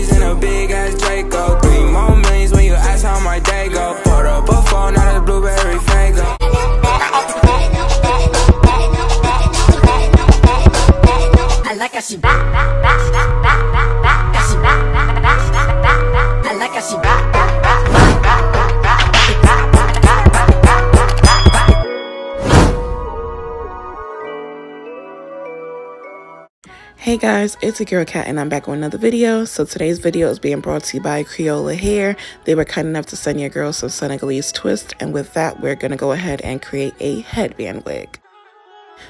40s in a big ass Draco. Three more millions when you ask how my day go. Put up a phone, not a blueberry fango. I like how she back, back, back, back, back, Hey guys, it's a girl Katt and I'm back with another video. So today's video is being brought to you by Croliya Hair. They were kind enough to send your girl some Senegalese twist and with that we're going to go ahead and create a headband wig.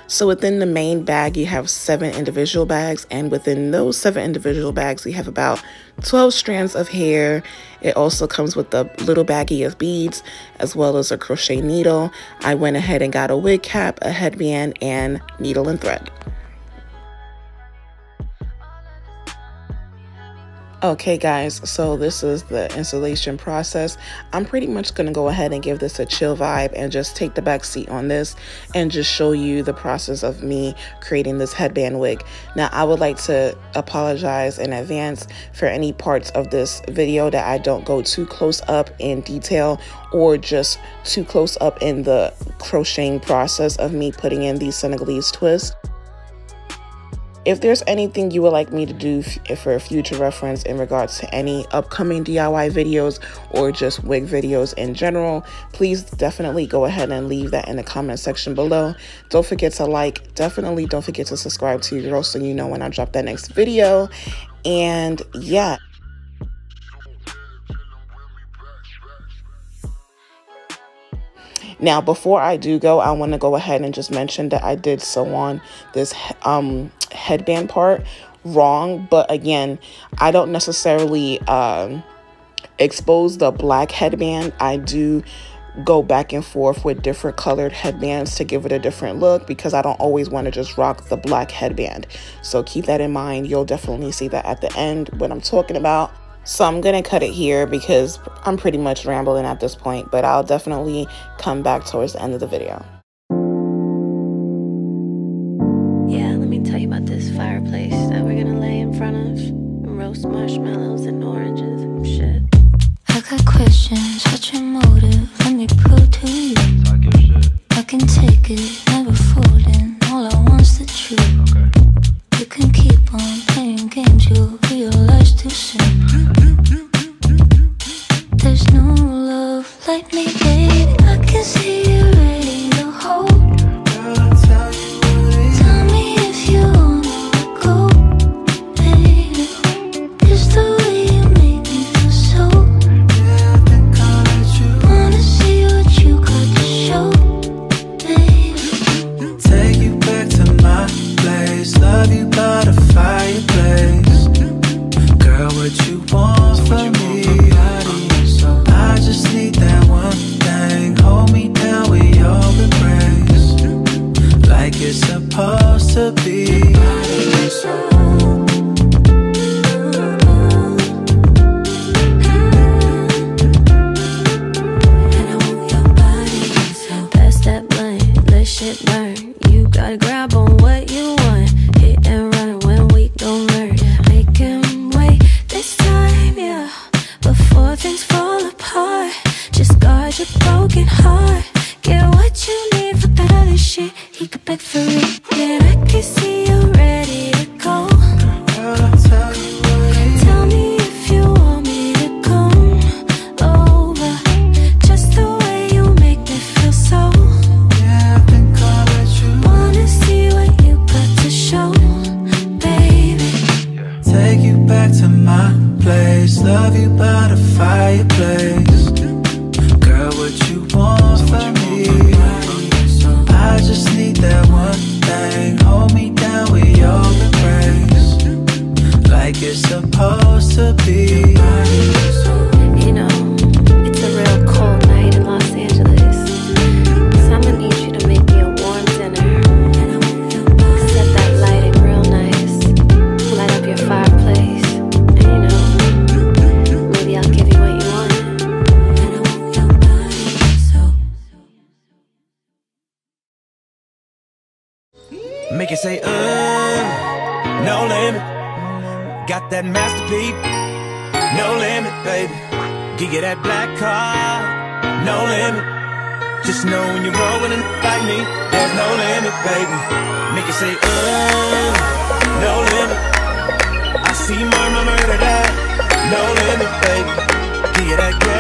So within the main bag, you have seven individual bags, and within those seven individual bags, we have about 12 strands of hair. It also comes with a little baggie of beads, as well as a crochet needle. I went ahead and got a wig cap, a headband, and needle and thread. Okay guys, so this is the installation process. I'm pretty much to go ahead and give this a chill vibe and just take the back seat on this and just show you the process of me creating this headband wig. Now I would like to apologize in advance for any parts of this video that I don't go too close up in detail or just too close up in the crocheting process of me putting in these Senegalese twists. If there's anything you would like me to do eh, for a future reference in regards to any upcoming DIY videos or just wig videos in general, please definitely go ahead and leave that in the comment section below. Don't forget to like, definitely don't forget to subscribe to your girl so you know when I drop that next video. And yeah. Now, before I do go, I want to go ahead and just mention that I did sew on this um, headband part wrong. But again, I don't necessarily um, expose the black headband. I do go back and forth with different colored headbands to give it a different look because I don't always want to just rock the black headband. So keep that in mind. You'll definitely see that at the end when I'm talking about. So I'm going to cut it here because I'm pretty much rambling at this point, but I'll definitely come back towards the end of the video. Yeah, let me tell you about this fireplace that we're gonna lay in front of and roast marshmallows and oranges and shit. I got questions, what's your motive? Let me prove to you. I can take it, shit. He could beg for it. Yeah, I can see you're ready to go. Tell me if you want me to come over. Just the way you make me feel so. Wanna see what you got to show, baby. Take you back to my place. Love you by can say, uh, no limit. Got that masterpiece, no limit, baby. Give you that black car, no limit. Just know when you're rolling and like me, there's no limit, baby. Make it say, uh, no limit. I see my murder, that, no limit, baby. Give you that girl.